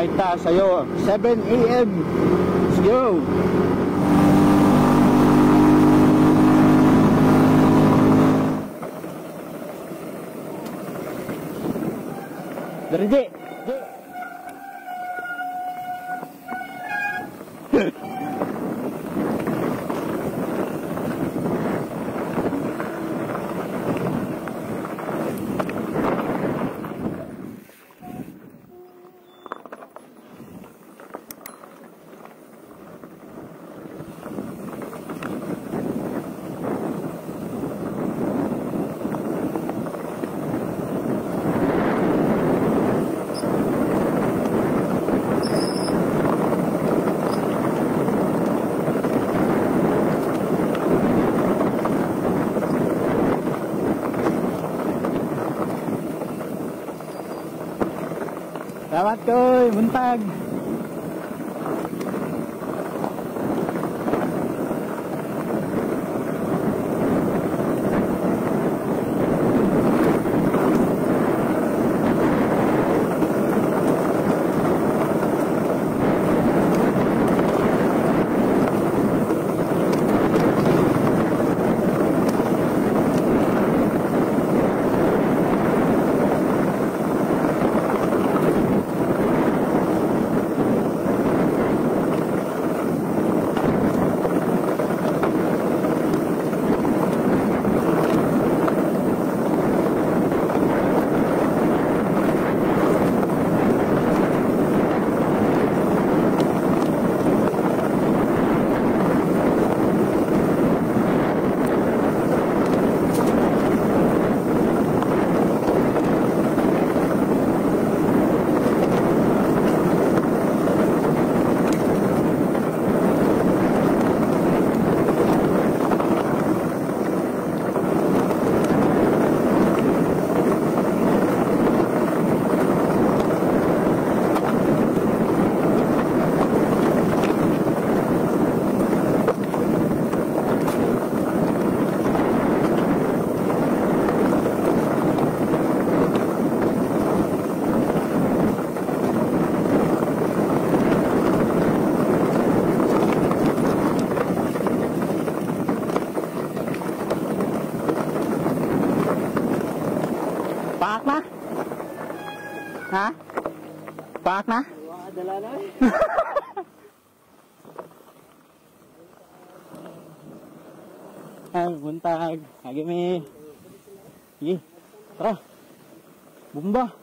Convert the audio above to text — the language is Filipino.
Ride ta sa'yo. 7 a.m. Let's go! Dari, Salamat koy, buntag. Paak? Ha? Paak na? Makadala na eh. Ay, buntag. Tara. Bumba.